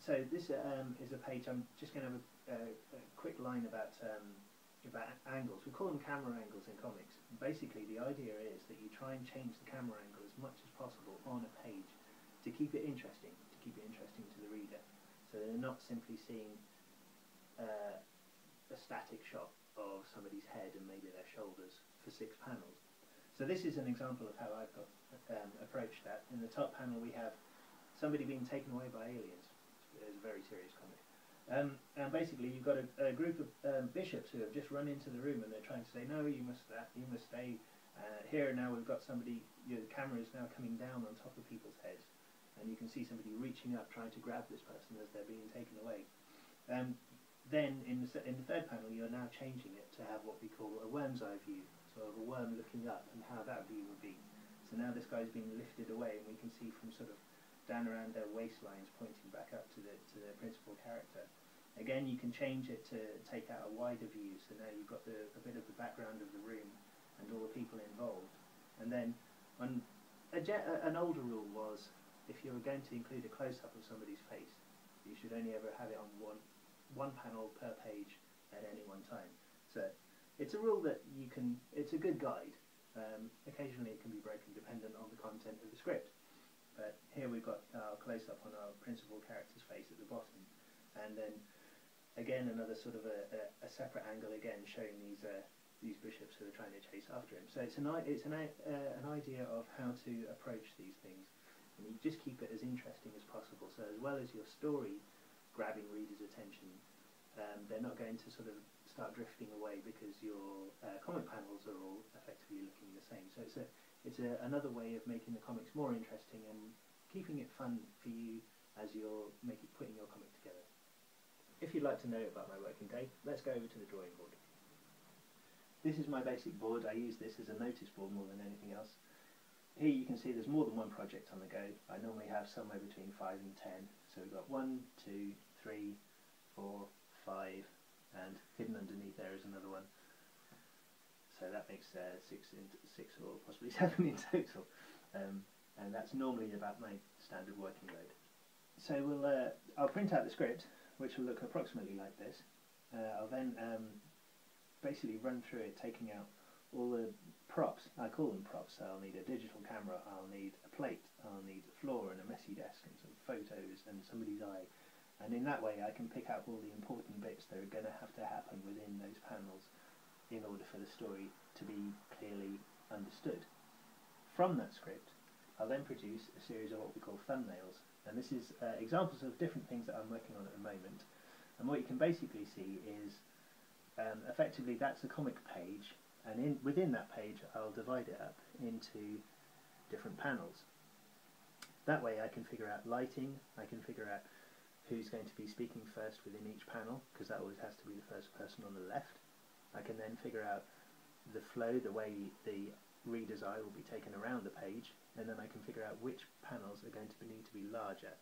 so this um, is a page. I'm just going to have a, a, quick line about um, about angles. We call them camera angles in comics. Basically, the idea is that you try and change the camera angle as much as possible on a page to keep it interesting, to keep it interesting to the reader. So they're not simply seeing uh, a static shot of somebody's head and maybe their shoulders for six panels. So this is an example of how I've got, um, approached that. In the top panel we have somebody being taken away by aliens. It's a very serious comic. Um, and basically, you've got a, a group of um, bishops who have just run into the room and they're trying to say, "No, you must, uh, you must stay uh, here." Now we've got somebody. Your camera is now coming down on top of people's heads, and you can see somebody reaching up, trying to grab this person as they're being taken away. Um, then in the, in the third panel, you're now changing it to have what we call a worm's eye view, so of a worm looking up and how that view would be. So now this guy's being lifted away, and we can see from sort of down around their waistlines pointing back up to the, to the principal character. Again, you can change it to take out a wider view, so now you've got the, a bit of the background of the room and all the people involved. And then on a an older rule was if you were going to include a close-up of somebody's face, you should only ever have it on one, one panel per page at any one time. So it's a rule that you can, it's a good guide. Um, occasionally it can be broken dependent on the content of the script. But here we've got our close-up on our principal character's face at the bottom, and then again another sort of a, a, a separate angle again showing these uh, these bishops who are trying to chase after him. So it's an it's an uh, an idea of how to approach these things, and you just keep it as interesting as possible. So as well as your story grabbing readers' attention, um, they're not going to sort of start drifting away because your uh, comic panels are all effectively looking the same. So it's a it's a, another way of making the comics more interesting and keeping it fun for you as you're making, putting your comic together. If you'd like to know about my working day, let's go over to the drawing board. This is my basic board. I use this as a notice board more than anything else. Here you can see there's more than one project on the go. I normally have somewhere between 5 and 10. So we've got one, two, three, four, five, and hidden underneath there is another one so that makes uh, six in six or possibly seven in total, um, and that's normally about my standard working load. So we'll uh, I'll print out the script, which will look approximately like this. Uh, I'll then um, basically run through it, taking out all the props. I call them props. So I'll need a digital camera. I'll need a plate. I'll need a floor and a messy desk and some photos and somebody's eye. And in that way, I can pick out all the important bits that are going to have to happen within those panels in order for the story to be clearly understood. From that script, I'll then produce a series of what we call thumbnails, and this is uh, examples of different things that I'm working on at the moment. And what you can basically see is um, effectively that's a comic page, and in, within that page I'll divide it up into different panels. That way I can figure out lighting, I can figure out who's going to be speaking first within each panel, because that always has to be the first person on the left. I can then figure out the flow, the way the reader's eye will be taken around the page, and then I can figure out which panels are going to need to be larger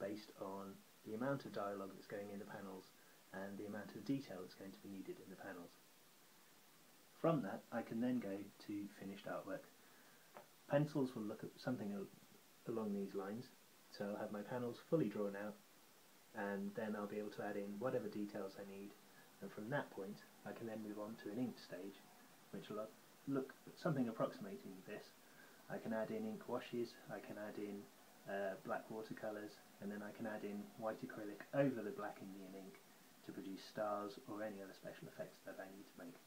based on the amount of dialogue that's going in the panels and the amount of detail that's going to be needed in the panels. From that, I can then go to finished artwork. Pencils will look at something along these lines, so I'll have my panels fully drawn out, and then I'll be able to add in whatever details I need and from that point I can then move on to an ink stage which will look something approximating this. I can add in ink washes, I can add in uh, black watercolours and then I can add in white acrylic over the black Indian ink to produce stars or any other special effects that I need to make.